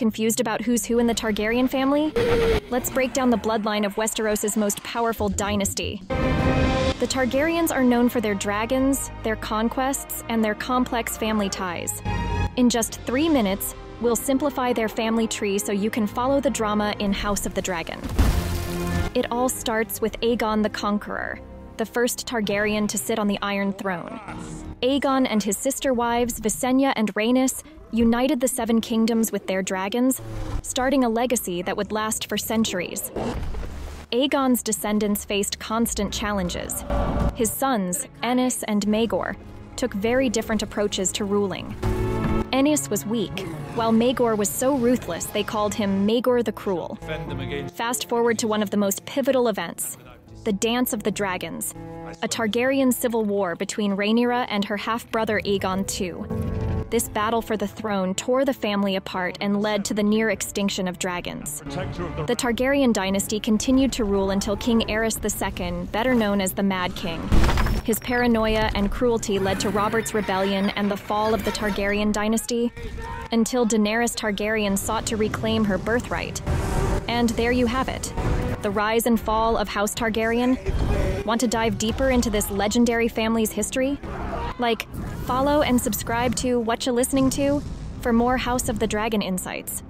Confused about who's who in the Targaryen family? Let's break down the bloodline of Westeros' most powerful dynasty. The Targaryens are known for their dragons, their conquests, and their complex family ties. In just three minutes, we'll simplify their family tree so you can follow the drama in House of the Dragon. It all starts with Aegon the Conqueror, the first Targaryen to sit on the Iron Throne. Aegon and his sister wives, Visenya and Rhaenys, united the Seven Kingdoms with their dragons, starting a legacy that would last for centuries. Aegon's descendants faced constant challenges. His sons, Aenys and Maegor, took very different approaches to ruling. Aenys was weak, while Maegor was so ruthless they called him Maegor the Cruel. Fast forward to one of the most pivotal events the Dance of the Dragons, a Targaryen civil war between Rhaenyra and her half brother Aegon II. This battle for the throne tore the family apart and led to the near extinction of dragons. The Targaryen dynasty continued to rule until King Aerys II, better known as the Mad King. His paranoia and cruelty led to Robert's rebellion and the fall of the Targaryen dynasty, until Daenerys Targaryen sought to reclaim her birthright. And there you have it the rise and fall of House Targaryen. Want to dive deeper into this legendary family's history? Like, follow and subscribe to What You're Listening To for more House of the Dragon insights.